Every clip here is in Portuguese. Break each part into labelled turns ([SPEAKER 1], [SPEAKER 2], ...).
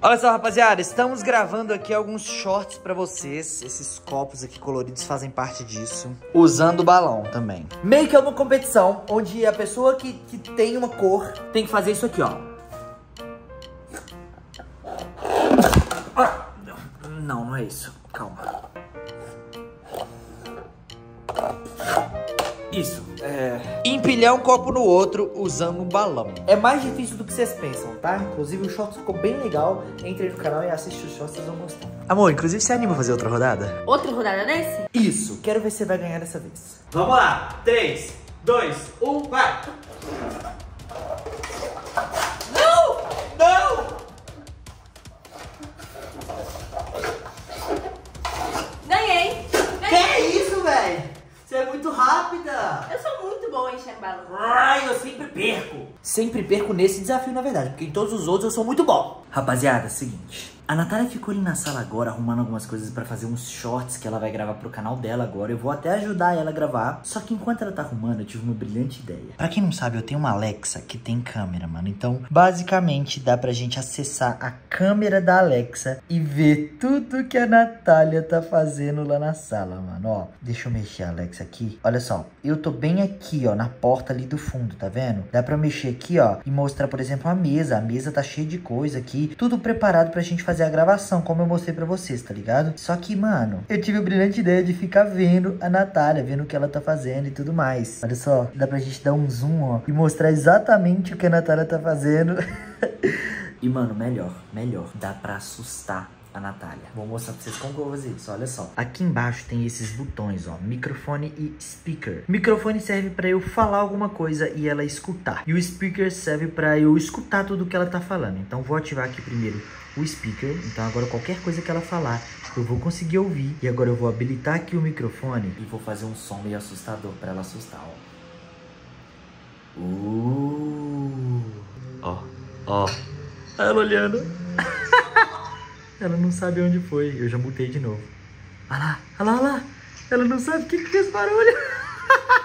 [SPEAKER 1] Olha só, rapaziada, estamos gravando aqui alguns shorts pra vocês. Esses copos aqui coloridos fazem parte disso. Usando balão também. Meio que é uma competição, onde a pessoa que, que tem uma cor tem que fazer isso aqui, ó. Ah, Não, não é isso. Calma. Isso, é... Empilhar um copo no outro usando um balão. É mais difícil do que vocês pensam, tá? Inclusive o shorts ficou bem legal. Entre aí no canal e assiste os shorts, vocês vão gostar. Amor, inclusive você anima a fazer outra rodada?
[SPEAKER 2] Outra rodada desse?
[SPEAKER 1] Isso, quero ver se você vai ganhar dessa vez.
[SPEAKER 3] Vamos lá. 3, 2, 1, vai.
[SPEAKER 2] Não!
[SPEAKER 3] Não!
[SPEAKER 2] Ganhei!
[SPEAKER 1] Que
[SPEAKER 2] Ganhei!
[SPEAKER 1] é isso, velho? Você é muito rápida.
[SPEAKER 2] Eu sou muito boa em balão.
[SPEAKER 1] Ai, eu sempre perco. Sempre perco nesse desafio, na verdade, porque em todos os outros eu sou muito bom. Rapaziada, é o seguinte. A Natália ficou ali na sala agora arrumando algumas coisas pra fazer uns shorts que ela vai gravar pro canal dela agora. Eu vou até ajudar ela a gravar. Só que enquanto ela tá arrumando, eu tive uma brilhante ideia. Pra quem não sabe, eu tenho uma Alexa que tem câmera, mano. Então, basicamente, dá pra gente acessar a câmera da Alexa e ver tudo que a Natália tá fazendo lá na sala, mano. Ó, deixa eu mexer a Alexa aqui. Olha só, eu tô bem aqui, ó, na porta ali do fundo, tá vendo? Dá pra mexer aqui, ó, e mostrar, por exemplo, a mesa. A mesa tá cheia de coisa aqui. Tudo preparado pra gente fazer a gravação, como eu mostrei pra vocês, tá ligado? Só que, mano, eu tive a brilhante ideia de ficar vendo a Natália, vendo o que ela tá fazendo e tudo mais. Olha só, dá pra gente dar um zoom, ó, e mostrar exatamente o que a Natália tá fazendo. e, mano, melhor, melhor, dá pra assustar a Natália. Vou mostrar pra vocês como que eu vou fazer isso, olha só. Aqui embaixo tem esses botões, ó, microfone e speaker. Microfone serve pra eu falar alguma coisa e ela escutar. E o speaker serve pra eu escutar tudo que ela tá falando. Então vou ativar aqui primeiro o speaker. Então agora qualquer coisa que ela falar, eu vou conseguir ouvir. E agora eu vou habilitar aqui o microfone e vou fazer um som meio assustador pra ela assustar, ó. Uh. Ó, ó. Ela olhando. Ela não sabe onde foi. Eu já mutei de novo. Olha lá, olha lá, olha lá. Ela não sabe o que, que fez barulho.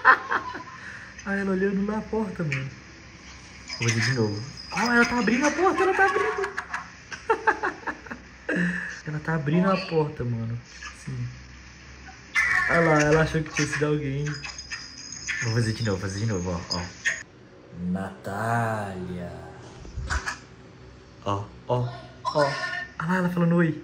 [SPEAKER 1] ah, ela olhando lá a porta, mano. Vou fazer de novo. Ó, ela tá abrindo a porta, ela tá abrindo. Ela tá abrindo a porta, mano. Sim. Olha lá, ela achou que tinha sido alguém. Vou fazer de novo, fazer de novo, ó. ó. Natália. Ó, ó, ó. Olha lá, ela falando oi.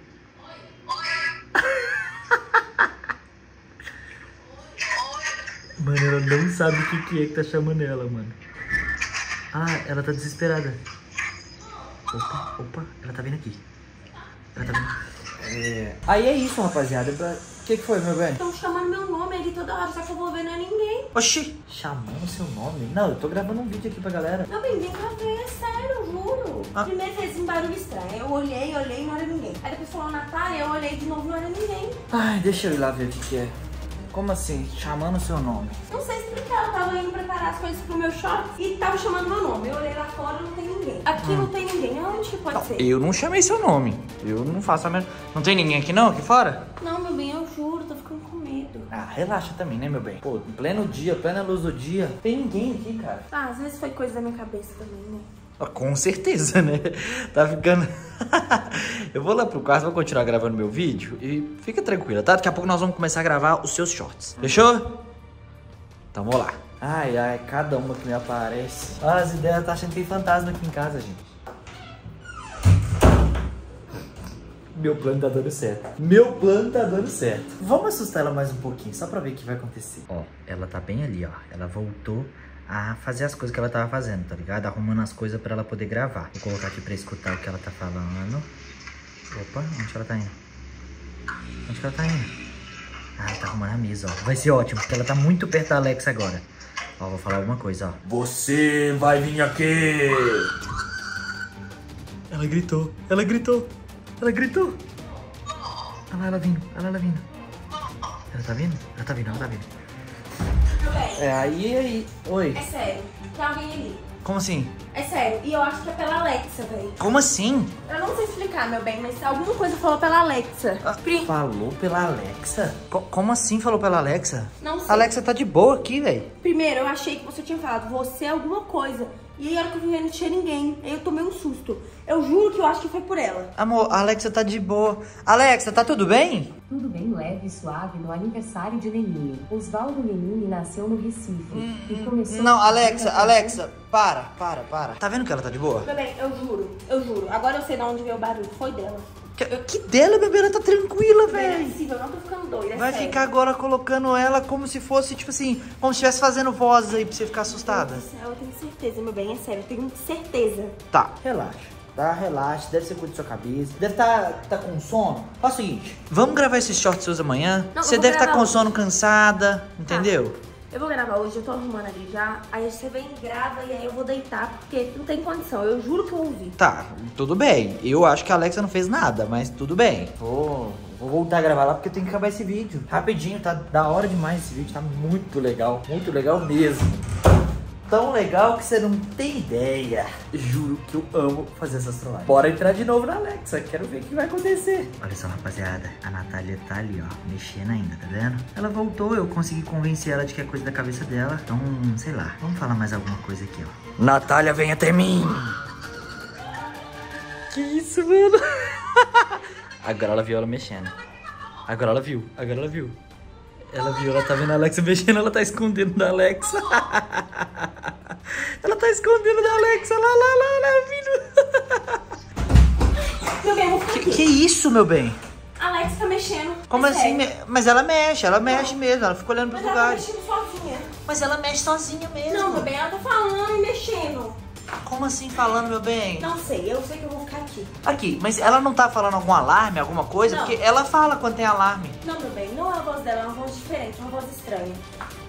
[SPEAKER 1] Mano, ela não sabe o que, que é que tá chamando ela, mano. Ah, ela tá desesperada. Opa, opa, ela tá vindo aqui. É... Aí é isso, rapaziada. O que, que foi, meu bem?
[SPEAKER 2] Estão chamando meu nome ali toda hora, só que eu vou ver não é ninguém.
[SPEAKER 1] Oxi! Chamando seu nome? Não, eu tô gravando um vídeo aqui pra galera.
[SPEAKER 2] Meu bem, vem cá ver, sério, juro.
[SPEAKER 1] Ah.
[SPEAKER 2] Primeiro fez um barulho estranho. Eu olhei, olhei e não era ninguém. Aí depois falou Natália, eu olhei de novo não era ninguém.
[SPEAKER 1] Ai, deixa eu ir lá ver o que, que é. Como assim? Chamando seu nome?
[SPEAKER 2] Não sei explicar, eu tava indo preparar as coisas pro meu short e tava chamando meu nome. Eu olhei lá fora, não tem ninguém. Aqui não tem ninguém, aonde que pode ser?
[SPEAKER 1] Eu não chamei seu nome. Eu não faço a mesma. Não tem ninguém aqui não, aqui fora?
[SPEAKER 2] Não, meu bem, eu juro, tô ficando com medo.
[SPEAKER 1] Ah, relaxa também, né, meu bem? Pô, em pleno dia, plena luz do dia. Tem ninguém aqui, cara.
[SPEAKER 2] Ah, às vezes foi coisa da minha cabeça também, né?
[SPEAKER 1] Ah, Com certeza, né? Tá ficando. eu vou lá pro quarto, vou continuar gravando meu vídeo e fica tranquila, tá? Daqui a pouco nós vamos começar a gravar os seus shorts. Fechou? Então vamos lá. Ai, ai, cada uma que me aparece. As ideias tá achando que tem fantasma aqui em casa, gente. Meu plano tá dando certo. Meu plano tá dando certo. Vamos assustar ela mais um pouquinho, só pra ver o que vai acontecer. Ó, ela tá bem ali, ó. Ela voltou a fazer as coisas que ela tava fazendo, tá ligado? Arrumando as coisas pra ela poder gravar. Vou colocar aqui pra escutar o que ela tá falando. Opa, onde ela tá indo? Onde ela tá indo? Ah, ela tá arrumando a mesa, ó. Vai ser ótimo, porque ela tá muito perto da Alexa agora. Ó, vou falar alguma coisa, ó. Você vai vir aqui! Ela gritou, ela gritou, ela gritou. Olha lá ela vindo, olha lá ela vindo. Ela tá vindo? Ela tá vindo, ela tá vindo.
[SPEAKER 2] Bem,
[SPEAKER 1] É, aí, aí. Oi.
[SPEAKER 2] é sério, tem alguém ali.
[SPEAKER 1] Como assim?
[SPEAKER 2] É sério, e eu acho que é pela Alexa, velho.
[SPEAKER 1] Como assim?
[SPEAKER 2] Eu não sei explicar, meu bem, mas alguma coisa falou pela Alexa. Pri-
[SPEAKER 1] Falou pela Alexa? Co- como assim falou pela Alexa?
[SPEAKER 2] Não sei.
[SPEAKER 1] A Alexa tá de boa aqui, velho.
[SPEAKER 2] Primeiro, eu achei que você tinha falado você é alguma coisa. E aí, a hora que eu ver, não tinha ninguém. Aí eu tomei um susto. Eu juro que eu acho que foi por ela.
[SPEAKER 1] Amor, a Alexa tá de boa. Alexa, tá tudo bem?
[SPEAKER 4] Tudo bem leve e suave no aniversário de Lenine. Oswaldo Lenine nasceu no Recife e começou...
[SPEAKER 1] Não, Alexa, Alexa, para, para, para. Tá vendo que ela tá de boa?
[SPEAKER 2] Meu bem, eu juro, eu juro. Agora eu sei de onde veio o barulho. Foi dela.
[SPEAKER 1] Que, que dela, bebê? Ela tá tranquila,
[SPEAKER 2] Não é
[SPEAKER 1] velho.
[SPEAKER 2] possível, eu não tô ficando doida. é
[SPEAKER 1] Vai
[SPEAKER 2] sério.
[SPEAKER 1] ficar agora colocando ela como se fosse, tipo assim, como se estivesse fazendo voz aí pra você ficar assustada.
[SPEAKER 2] Meu Deus do céu, Eu tenho certeza, meu bem, é sério, eu tenho certeza.
[SPEAKER 1] Tá, relaxa. Tá, relaxa, deve ser coisa da sua cabeça. Deve tá, tá com sono. Faz o seguinte, vamos gravar esses shorts seus amanhã?
[SPEAKER 2] Não,
[SPEAKER 1] Você deve estar tá com
[SPEAKER 2] hoje.
[SPEAKER 1] sono cansada, entendeu?
[SPEAKER 2] Eu vou gravar hoje, eu tô arrumando ali já. Aí você vem e grava e aí eu vou deitar, porque não tem condição. Eu juro que eu ouvi.
[SPEAKER 1] Tá, tudo bem. Eu acho que a Alexa não fez nada, mas tudo bem. Vou, vou voltar a gravar lá porque eu tenho que acabar esse vídeo. Rapidinho, tá da hora demais esse vídeo, tá muito legal. Muito legal mesmo. Tão legal que você não tem ideia. Juro que eu amo fazer essas trollagens. Bora entrar de novo na Alexa, quero ver o que vai acontecer. Olha só, rapaziada, a Natália tá ali, ó, mexendo ainda, tá vendo? Ela voltou, eu consegui convencer ela de que é coisa da cabeça dela. Então, sei lá, vamos falar mais alguma coisa aqui, ó. Natália, vem até mim! Que isso, mano? Agora ela viu ela mexendo. Agora ela viu, agora ela viu. Ela viu, ela tá vendo a Alexa mexendo, ela tá escondendo da Alexa. ela tá escondendo da Alexa, lá, lá, lá, lá, vindo.
[SPEAKER 2] Meu bem, eu vou ficar aqui.
[SPEAKER 1] que isso, meu bem?
[SPEAKER 2] A Alex tá mexendo.
[SPEAKER 1] Como
[SPEAKER 2] é
[SPEAKER 1] assim?
[SPEAKER 2] sério.
[SPEAKER 1] Mas ela mexe, ela mexe mesmo, ela fica olhando pros
[SPEAKER 2] Mas ela tá
[SPEAKER 1] lugares.
[SPEAKER 2] mexendo sozinha.
[SPEAKER 1] Mas ela mexe sozinha mesmo.
[SPEAKER 2] Não, meu bem, ela tá falando e mexendo.
[SPEAKER 1] Como assim falando, meu bem?
[SPEAKER 2] Não sei, eu sei que eu vou ficar aqui.
[SPEAKER 1] Aqui, mas ela não tá falando algum alarme, alguma coisa?
[SPEAKER 2] Não.
[SPEAKER 1] Porque ela fala quando tem alarme.
[SPEAKER 2] Não, meu bem, não é a voz dela, é uma voz diferente, uma voz estranha.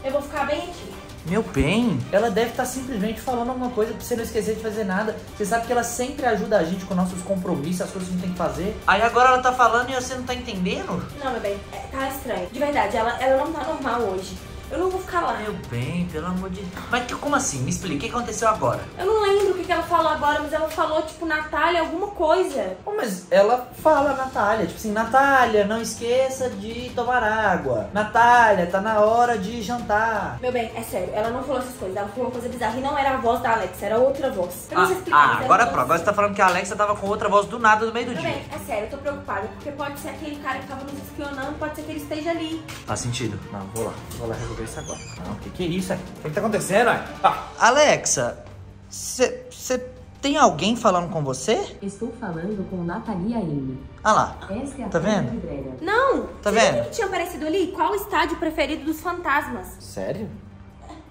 [SPEAKER 2] Eu vou ficar bem aqui.
[SPEAKER 1] Meu bem, ela deve estar simplesmente falando alguma coisa pra você não esquecer de fazer nada. Você sabe que ela sempre ajuda a gente com nossos compromissos, as coisas que a gente tem que fazer. Aí agora ela tá falando e você não tá entendendo?
[SPEAKER 2] Não, meu bem, é, tá estranho. De verdade, ela, ela não tá normal hoje. Eu não vou ficar lá.
[SPEAKER 1] Meu bem, pelo amor de Deus. Mas que- como assim? Me explica, o que aconteceu agora?
[SPEAKER 2] Eu não lembro o que, ela falou agora, mas ela falou, tipo, Natália, alguma coisa.
[SPEAKER 1] Pô, mas ela fala, Natália, tipo assim, Natália, não esqueça de tomar água. Natália, tá na hora de jantar.
[SPEAKER 2] Meu bem, é sério, ela não falou essas coisas, ela falou uma coisa bizarra e não era a voz da Alex, era outra voz. Eu não sei explicar.
[SPEAKER 1] ah, agora pronto. Agora você tá falando que a Alexa tava com outra voz do nada no meio do
[SPEAKER 2] Meu
[SPEAKER 1] dia.
[SPEAKER 2] bem, é sério, eu tô preocupada, porque pode ser aquele cara que tava nos espionando, pode ser que ele esteja ali.
[SPEAKER 1] Faz sentido. Não, vou lá. Vou lá resolver isso agora. Não, o que, que é isso aí? O que, que tá acontecendo aí? Ah. Alexa, você tem alguém falando com você?
[SPEAKER 4] Estou falando com Natalia M.
[SPEAKER 1] Ah lá.
[SPEAKER 4] Esta é a
[SPEAKER 1] Tá vendo?
[SPEAKER 2] Não!
[SPEAKER 1] Tá
[SPEAKER 2] Você
[SPEAKER 1] vendo?
[SPEAKER 2] que tinha aparecido ali? Qual o estádio preferido dos fantasmas?
[SPEAKER 1] Sério?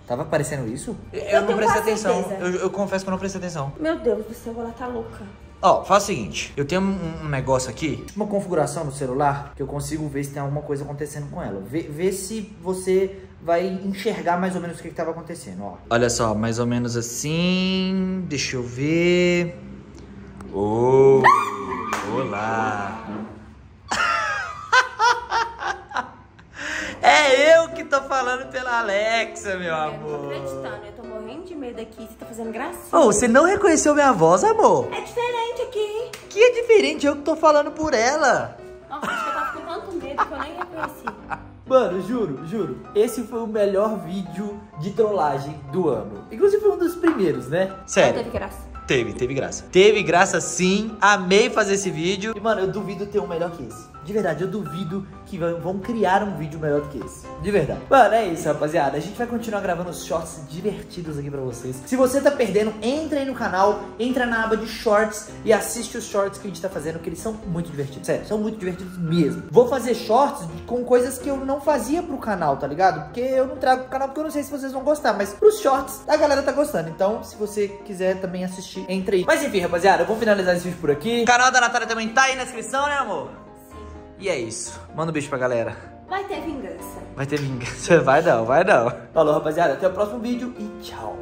[SPEAKER 1] Tava aparecendo isso? Eu,
[SPEAKER 2] Eu
[SPEAKER 1] não prestei atenção. Eu, eu confesso que eu não prestei atenção.
[SPEAKER 2] Meu Deus do céu, ela tá louca.
[SPEAKER 1] Ó, faz o seguinte, eu tenho um, um negócio aqui, uma configuração no celular, que eu consigo ver se tem alguma coisa acontecendo com ela. Vê, vê se você vai enxergar mais ou menos o que, que tava acontecendo, ó. Olha só, mais ou menos assim. Deixa eu ver. Oh, olá. É eu que tô falando pela Alexa, meu
[SPEAKER 2] Eu não tô
[SPEAKER 1] amor.
[SPEAKER 2] acreditando, eu tô morrendo de medo aqui, você tá fazendo gracinha.
[SPEAKER 1] Oh, você não reconheceu minha voz, amor?
[SPEAKER 2] É diferente aqui.
[SPEAKER 1] Que é diferente, eu que tô falando por ela.
[SPEAKER 2] Nossa, acho que eu tava com tanto medo que eu nem reconheci.
[SPEAKER 1] Mano, juro, juro. Esse foi o melhor vídeo de trollagem do ano. Inclusive foi um dos primeiros, né?
[SPEAKER 2] Não
[SPEAKER 1] Sério.
[SPEAKER 2] teve graça.
[SPEAKER 1] Teve, teve graça. Teve graça sim. Amei fazer esse vídeo. E, mano, eu duvido ter um melhor que esse. De verdade, eu duvido que vão criar um vídeo melhor do que esse. De verdade. Mano, é isso, rapaziada. A gente vai continuar gravando os shorts divertidos aqui pra vocês. Se você tá perdendo, entra aí no canal, entra na aba de shorts e assiste os shorts que a gente tá fazendo, que eles são muito divertidos. Sério, são muito divertidos mesmo. Vou fazer shorts com coisas que eu não fazia pro canal, tá ligado? Porque eu não trago pro canal, porque eu não sei se vocês vão gostar. Mas pros shorts, a galera tá gostando. Então, se você quiser também assistir, entre aí. Mas enfim, rapaziada, eu vou finalizar esse vídeo por aqui. O canal da Natália também tá aí na descrição, né, amor? E é isso. Manda um beijo pra galera.
[SPEAKER 2] Vai ter vingança.
[SPEAKER 1] Vai ter vingança. Vai não, vai não. Falou, rapaziada. Até o próximo vídeo e tchau.